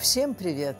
Всем привет!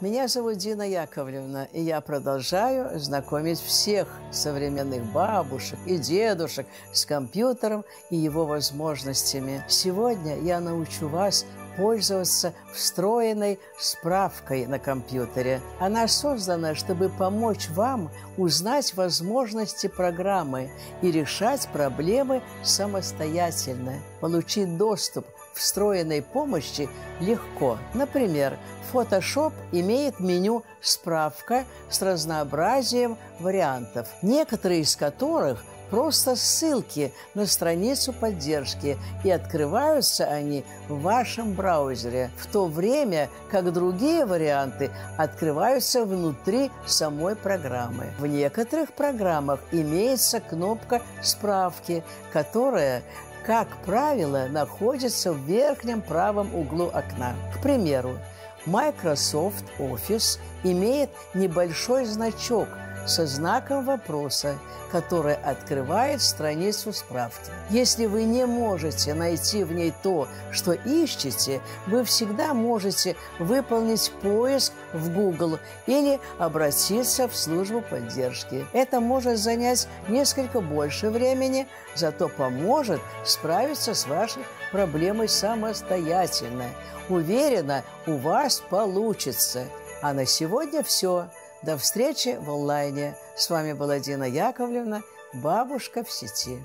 Меня зовут Дина Яковлевна, и я продолжаю знакомить всех современных бабушек и дедушек с компьютером и его возможностями. Сегодня я научу вас пользоваться встроенной справкой на компьютере. Она создана, чтобы помочь вам узнать возможности программы и решать проблемы самостоятельно. Получить доступ к встроенной помощи легко. Например, Photoshop имеет меню «Справка» с разнообразием вариантов, некоторые из которых просто ссылки на страницу поддержки, и открываются они в вашем браузере, в то время как другие варианты открываются внутри самой программы. В некоторых программах имеется кнопка «Справки», которая как правило, находится в верхнем правом углу окна. К примеру, Microsoft Office имеет небольшой значок – со знаком вопроса, который открывает страницу справки. Если вы не можете найти в ней то, что ищете, вы всегда можете выполнить поиск в Google или обратиться в службу поддержки. Это может занять несколько больше времени, зато поможет справиться с вашей проблемой самостоятельно. Уверена, у вас получится. А на сегодня все. До встречи в онлайне. С вами была Дина Яковлевна, бабушка в сети.